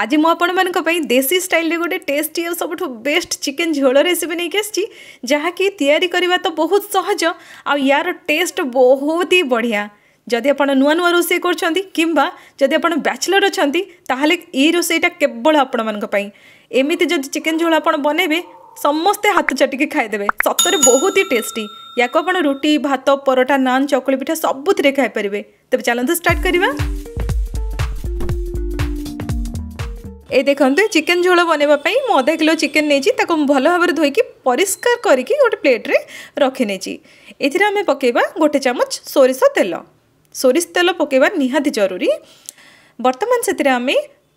আজ মু আপনার দেশি স্টাইলে গোটে টেস্টি আর সবুঠ বেস্ট চিকেন ঝোল রেসিপি নিয়ে আসছি যাকি তৈরি করা তো বহু সহজ আর টেস্ট বহুত হি বড়িয়া যদি আপনার নূয় নূয় রোষে করছেন কিংবা যদি আপনার ব্যাচেলর অনেক তাহলে এই রোষেইটা কেবল আপনার এমিতি যদি চিকেন ঝোল আপনার বনাইবে ସମସ୍ତେ ହାତ ଚାଟିକି ଖାଇଦେବେ ସତରେ ବହୁତ ହି ଟେଷ୍ଟି ୟାକୁ ଆପଣ ରୁଟି ଭାତ ପରଟା ନାନ୍ ଚକୁଳି ପିଠା ସବୁଥିରେ ଖାଇପାରିବେ ତେବେ ଚାଲନ୍ତୁ ଷ୍ଟାର୍ଟ କରିବା এই দেখন্তু চিকেন ঝোল বনাইবা পাই মু অধা কিলো চিকেন নেছি তাকে ভালো ভাবে ধোইকি পরিষ্কার করিকি গোটে প্লেট্রে রখি নেছি এথিরে আমি পকাইবা গোটে চামচ সোরিষ তেল সোরিষ তেল পকাইবা নিহাতি জরুরি বর্তমান সেতিরে আমি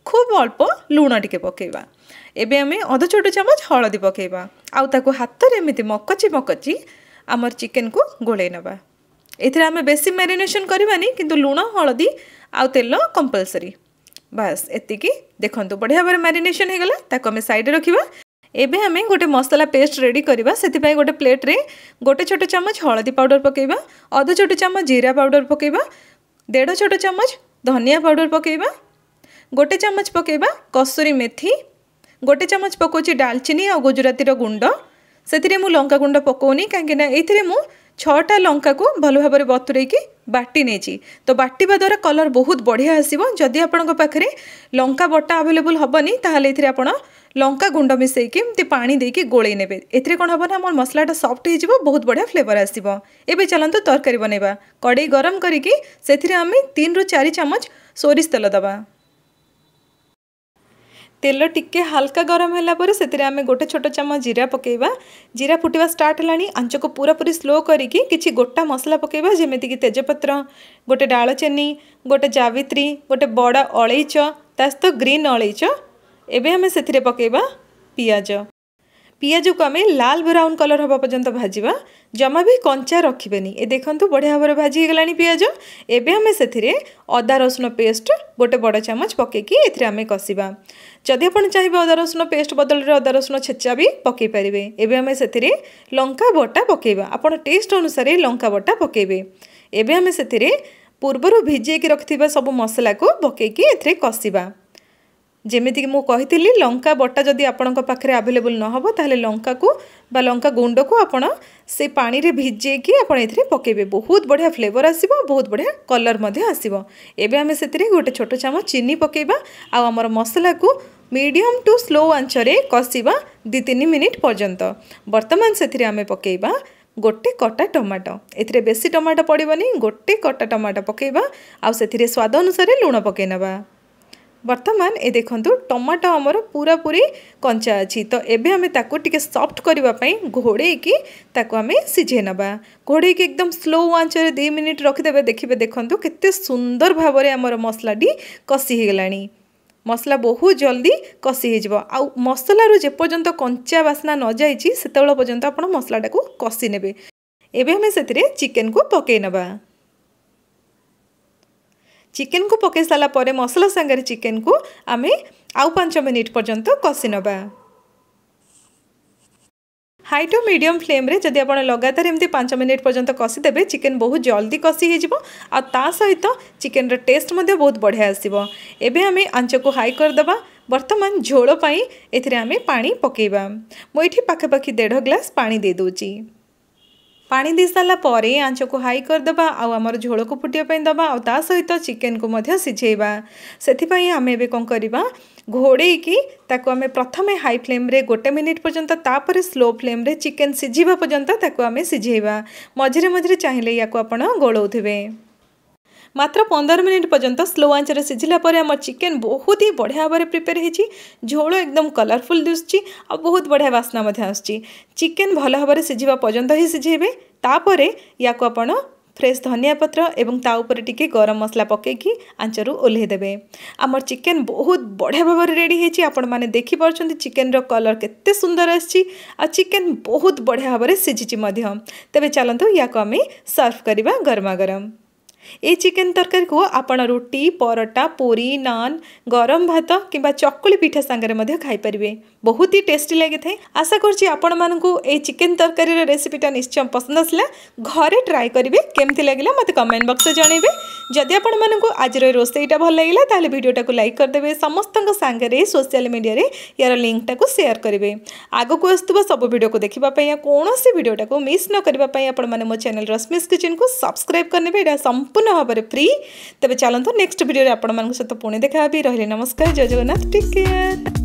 খুব অল্প লুণ টিকে পকাইবা এবে আমি অধ ছোট চামচ হলদি পকাইবা আউ তাকু হাতরে এমিতি মকচি মকচি আমার চিকেন কু গোলাই নেবা এথিরে আমি বেশি ম্যারিনেসন করবানি কিন্তু লুণ হলদি আউ তেল কম্পলসরি বাস এতিকি দেখুন বঢ়িয়া ভাবে ম্যারিনেসন হয়ে গলা তাকে আমি সাইডে রাখবা এবে আমি গোটে মশলা পেস্ট রেডি করা সেপাই গোটে প্লেট্রে গোটে ছোট চামচ হলদি পাউডর পকাইবা অধ ছোট চামচ জিরা পাউডর পকাইবা দেড় ছোট চামচ ধনিয়া পাউডর পকাইবা গোটে চামচ পকাইবা কসুরি মেথি গোটে চামচ পকাউছি ডালচিনি আর গুজরাতির গুণ্ড ସେଥିରେ ମୁଁ ଲଙ୍କାଗୁଣ୍ଡ ପକାଉନି କାହିଁକିନା ଏଇଥିରେ ମୁଁ ছটা লঙ্কাকে ভাল ভাবে বତୁରେଇକି ବାଟି ନେଇଛି ତ ବାଟିବା ଦ୍ୱାରା କଲର୍ ବହୁତ ବଢ଼ିଆ ଆସିବ ଯଦି ଆପଣଙ୍କ ପାଖରେ ଲଙ୍କା ବଟା ଆଭେଲେବୁଲ୍ ହେବନି ତାହେଲେ ଏଥିରେ ଆପଣ ଲଙ୍କା ଗୁଣ୍ଡ ମିଶାଇକି ଏମିତି ପାଣି ଦେଇକି ଗୋଳେଇ ନେବେ ଏଥିରେ କ'ଣ ହେବ ନା ଆମର ମସଲାଟା ସଫ୍ଟ ହେଇଯିବ ବହୁତ ବଢ଼ିଆ ଫ୍ଲେଭର୍ ଆସିବ ଏବେ ଚାଲନ୍ତୁ ତରକାରୀ ବନେଇବା କଡ଼େଇ ଗରମ କରିକି ସେଥିରେ ଆମେ ତିନିରୁ ଚାରି ଚାମଚ ସୋରିଷ ତେଲ ଦେବା তেল টিকে হালকা গরম হলা পরে সেতিরে আমি গোটে ছোট চামচ জিরা পকাইবা জিরা ফুটিবা স্টার্ট হলানি আঞ্চকু পুরাপুরি স্লো করিকি কিছু গোটা মশলা পকাইবা যেমিতিকি তেজপত্র গোটে ডালচিনি গোটে জাবিত্রি গোটে বড় অଳେଇଚ ତା ସହିତ ଗ୍ରୀନ୍ ଅଳେଇଚ ଏବେ ଆମେ ସେଥିରେ ପକାଇବା ପିଆଜ ପିଆଜକୁ ଆମେ ଲାଲ ବ୍ରାଉନ୍ କଲର୍ ହେବା ପର୍ଯ୍ୟନ୍ତ ଭାଜିବା ଜମା ବି କଞ୍ଚା ରଖିବେନି ଏ ଦେଖନ୍ତୁ ବଢ଼ିଆ ଭାବରେ ଭାଜି ହେଇଗଲାଣି ପିଆଜ ଏବେ ଆମେ ସେଥିରେ ଅଦା ରସୁଣ ପେଷ୍ଟ ଗୋଟେ ବଡ଼ ଚାମଚ ପକାଇକି ଏଥିରେ ଆମେ କଷିବା ଯଦି ଆପଣ ଚାହିଁବେ ଅଦା ରସୁଣ ପେଷ୍ଟ ବଦଳରେ ଅଦା ରସୁଣ ଛେଚା ବି ପକାଇ ପାରିବେ ଏବେ ଆମେ ସେଥିରେ ଲଙ୍କା ବଟା ପକାଇବା ଆପଣ ଟେଷ୍ଟ ଅନୁସାରେ ଲଙ୍କା ବଟା ପକାଇବେ ଏବେ ଆମେ ସେଥିରେ ପୂର୍ବରୁ ଭିଜେଇକି ରଖିଥିବା ସବୁ ମସଲାକୁ ପକାଇକି ଏଥିରେ କଷିବା ଯେମିତିକି ମୁଁ କହିଥିଲି ଲଙ୍କା ବଟା ଯଦି ଆପଣଙ୍କ ପାଖରେ ଆଭେଲେବୁଲ୍ ନହେବ ତାହେଲେ ଲଙ୍କାକୁ ବା ଲଙ୍କା ଗୁଣ୍ଡକୁ ଆପଣ ସେ ପାଣିରେ ଭିଜେଇକି ଆପଣ ଏଥିରେ ପକାଇବେ ବହୁତ ବଢ଼ିଆ ଫ୍ଲେଭର୍ ଆସିବ ବହୁତ ବଢ଼ିଆ କଲର୍ ମଧ୍ୟ ଆସିବ ଏବେ ଆମେ ସେଥିରେ ଗୋଟେ ଛୋଟ ଚାମଚ ଚିନି ପକାଇବା ଆଉ ଆମର ମସଲାକୁ ମିଡ଼ିୟମ୍ ଟୁ ସ୍ଲୋ ଆଞ୍ଚରେ କଷିବା ଦୁଇ ତିନି ମିନିଟ୍ ପର୍ଯ୍ୟନ୍ତ ବର୍ତ୍ତମାନ ସେଥିରେ ଆମେ ପକାଇବା ଗୋଟେ କଟା ଟମାଟୋ ଏଥିରେ ବେଶୀ ଟମାଟୋ ପଡ଼ିବନି ଗୋଟେ କଟା ଟମାଟୋ ପକାଇବା ଆଉ ସେଥିରେ ସ୍ୱାଦ ଅନୁସାରେ ଲୁଣ ପକାଇ ନେବା বর্তমান এ দেখন্তু টমাটো আমার পুরাপুরি কঞ্চা অছি তো এবে আমি তাকে টিকে সফট করা ঘোড়াইকি তাকে আমি সিঝাই নেবা ঘোড়াইকি একদম স্লো আঞ্চরে দুই মিনিট রখিদেবে দেখবে দেখন্তু কেতে সুন্দর ভাবে আমার মশলাটি কষি হয়ে মশলা বহু জলদি কষি হয়ে যাব আউ মশলার যেপর্যন্ত কঞ্চা বাসনা ন যাইছি সেতবেল পর্যন্ত আপনার মশলাটা কষি নেবে এবে আমি সেতিরে চিকেন কু পকাই নেবা ଚିକେନ୍କୁ ପକାଇ ସାରିଲା ପରେ ମସଲା ସାଙ୍ଗରେ ଚିକେନ୍କୁ ଆମେ ଆଉ ପାଞ୍ଚ ମିନିଟ୍ ପର୍ଯ୍ୟନ୍ତ କଷି ନେବା হাই টু মিডিয়াম ফ্লেম্রে যদি আপনার লগাতার এমনি পাঁচ মিনিট পর্যন্ত কষিদেবে চিকেন বহু জলদি কষি হয়ে যাব আহত চিকেনর টেস্ট বহুত বড়িয়া আসব এবে আমি আঞ্চকু হাই করেদেবা বর্তমান ঝোল এতে আমি পা পকাইবা মু এটি পাখাপাখি দেড় গ্লাস পা দিয়ে দেছি पा दे सारापर आँच को हाई करदे आम झोल को फुटापी सहित चिकेन को आम एवं कौन की घोड़े आम प्रथम हाई फ्लेम रे गोटे मिनिट पर्यटन तापर स्लो फ्लेम रे चिकेन सीझे पर्यटन ताकू आम सीझे मझेरे मझे चाहिए या गोलाउे मात्र पंदर मिनिट पर्यंत स्लो आंच में सीझिला आम चिकेन बहुत ही बढ़िया भाव प्रिपेयर होती झोल एकदम कलरफुल दिशुची आ बहुत बढ़िया बास्ना आसन भल भाव में सीझा पर्यटन ही सीझे तापर या आपत फ्रेश धनिया पत्र और टिके गरम मसला पकईकी आंचर ओल्लैदे आम चिकेन बहुत बढ़िया भाव में रेडी आपण मैंने देखिपार चिकेन रलर के सुंदर आ चिकेन बहुत बढ़िया भाव में सीझी तेज चलत या को आम सर्व करवा गरमागरम ये चिकेन तरकारी को आपण रुटी परटा पुरी नान गरम भात कि चकुली पिठा सांगे खाईपर बहुत ही टेस्ट लगे थे आशा करपण चिकेन तरकारी रेसीपीटा निश्चय पसंद आसला घर ट्राए करेंगे कमी लगे मत कमेंट बक्स जन जदि आपण मैं आज रोसईटा भल लगेगा तेल भिडियोटा को लाइक करदे समस्त सांगे सोशियाल मीडिया यार लिंकटा को सेयार करेंगे आग को आसुवा सब भिड को देखापी कौन से को मिस नक आप चेल रश्मिश किचेन को सब्सक्राइब करेंगे यहाँ ସମ୍ପୂର୍ଣ୍ଣ ଭାବରେ ଫ୍ରି ତେବେ ଚାଲନ୍ତୁ ନେକ୍ସଟ ଭିଡ଼ିଓରେ ଆପଣମାନଙ୍କ ସହିତ ପୁଣି ଦେଖା ହେବି ରହିଲି ନମସ୍କାର ଜୟ ଜଗନ୍ନାଥ ଟେକ୍ କେୟାର